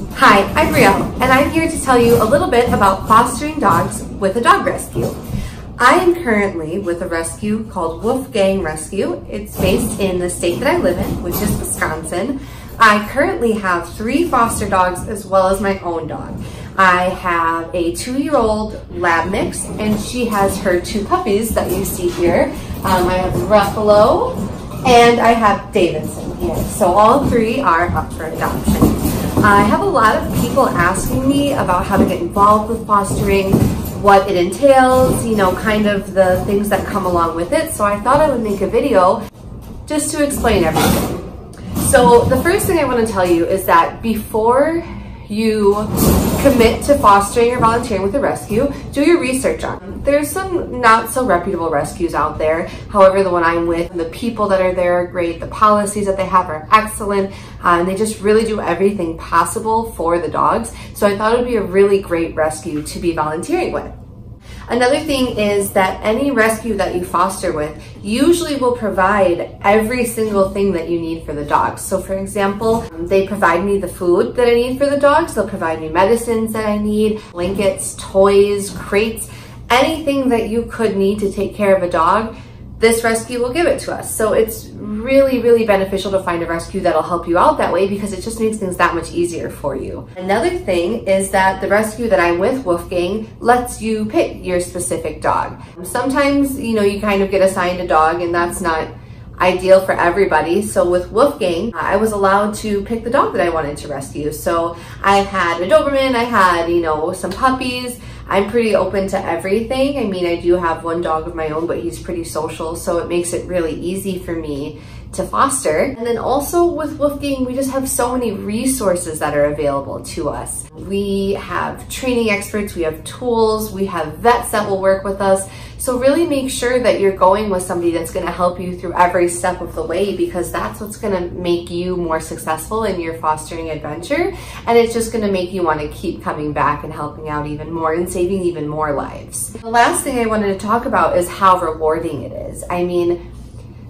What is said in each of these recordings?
Hi, I'm Brielle, and I'm here to tell you a little bit about fostering dogs with a dog rescue. I am currently with a rescue called Wolfgang Rescue. It's based in the state that I live in, which is Wisconsin. I currently have three foster dogs as well as my own dog. I have a two-year-old lab mix, and she has her two puppies that you see here. Um, I have Ruffalo, and I have Davidson here. So all three are up for adoption. I have a lot of people asking me about how to get involved with fostering, what it entails, you know, kind of the things that come along with it. So I thought I would make a video just to explain everything. So the first thing I want to tell you is that before you commit to fostering or volunteering with a rescue, do your research on. Them. There's some not so reputable rescues out there. However, the one I'm with, the people that are there are great. The policies that they have are excellent. Uh, and they just really do everything possible for the dogs. So I thought it would be a really great rescue to be volunteering with. Another thing is that any rescue that you foster with usually will provide every single thing that you need for the dogs. So for example, um, they provide me the food that I need for the dogs. They'll provide me medicines that I need, blankets, toys, crates, anything that you could need to take care of a dog this rescue will give it to us. So it's really, really beneficial to find a rescue that'll help you out that way because it just makes things that much easier for you. Another thing is that the rescue that I'm with, Wolfgang, lets you pick your specific dog. Sometimes, you know, you kind of get assigned a dog and that's not ideal for everybody. So with Wolfgang, I was allowed to pick the dog that I wanted to rescue. So I've had a Doberman, I had, you know, some puppies, I'm pretty open to everything. I mean, I do have one dog of my own, but he's pretty social, so it makes it really easy for me to foster. And then also with Wolfgang, we just have so many resources that are available to us. We have training experts, we have tools, we have vets that will work with us. So really make sure that you're going with somebody that's gonna help you through every step of the way because that's what's gonna make you more successful in your fostering adventure. And it's just gonna make you wanna keep coming back and helping out even more and saving even more lives. The last thing I wanted to talk about is how rewarding it is. I mean,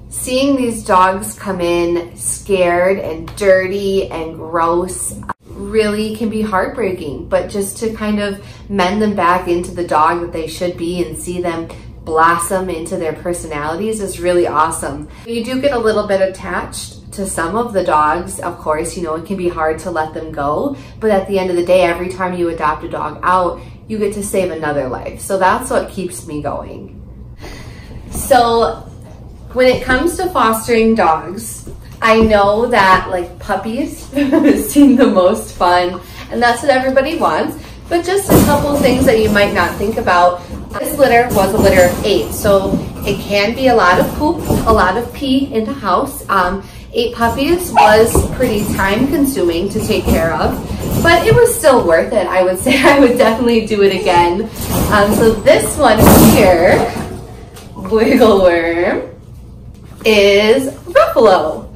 seeing these dogs come in scared and dirty and gross really can be heartbreaking, but just to kind of mend them back into the dog that they should be and see them blossom into their personalities is really awesome. You do get a little bit attached to some of the dogs, of course, you know, it can be hard to let them go, but at the end of the day, every time you adopt a dog out, you get to save another life. So that's what keeps me going. So when it comes to fostering dogs, I know that like puppies seem the most fun and that's what everybody wants, but just a couple things that you might not think about. This litter was a litter of eight, so it can be a lot of poop, a lot of pee in the house. Um, eight puppies was pretty time consuming to take care of, but it was still worth it. I would say I would definitely do it again. Um, so this one here, Wiggle Worm, is Ruffalo.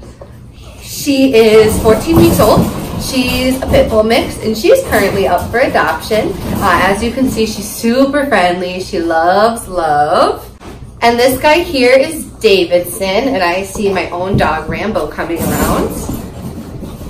She is 14 weeks old. She's a pit bull mix and she's currently up for adoption. Uh, as you can see, she's super friendly. She loves love. And this guy here is Davidson and I see my own dog Rambo coming around.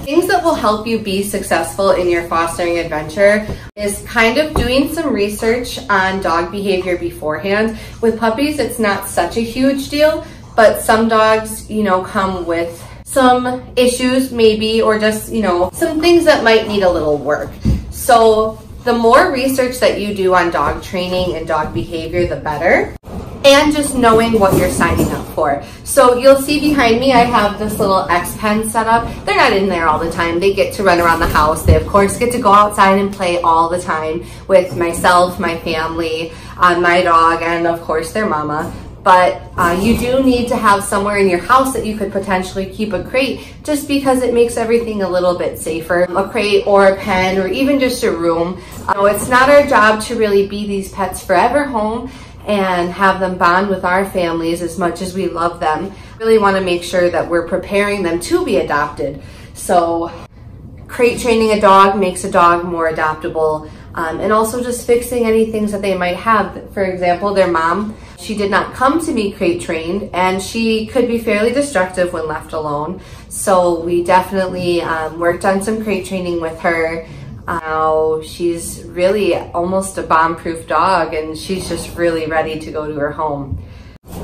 Things that will help you be successful in your fostering adventure is kind of doing some research on dog behavior beforehand. With puppies, it's not such a huge deal, but some dogs, you know, come with some issues maybe, or just, you know, some things that might need a little work. So the more research that you do on dog training and dog behavior, the better. And just knowing what you're signing up for. So you'll see behind me, I have this little X-Pen set up. They're not in there all the time. They get to run around the house. They, of course, get to go outside and play all the time with myself, my family, uh, my dog, and of course their mama but uh, you do need to have somewhere in your house that you could potentially keep a crate just because it makes everything a little bit safer. A crate or a pen or even just a room. It's not our job to really be these pets forever home and have them bond with our families as much as we love them. Really want to make sure that we're preparing them to be adopted. So crate training a dog makes a dog more adoptable um, and also just fixing any things that they might have. For example, their mom She did not come to me crate trained and she could be fairly destructive when left alone. So we definitely um, worked on some crate training with her. Now she's really almost a bomb-proof dog and she's just really ready to go to her home.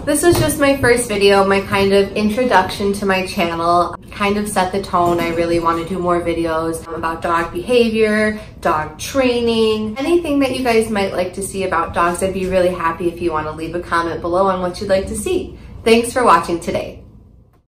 This was just my first video, my kind of introduction to my channel, kind of set the tone. I really want to do more videos about dog behavior, dog training, anything that you guys might like to see about dogs. I'd be really happy if you want to leave a comment below on what you'd like to see. Thanks for watching today.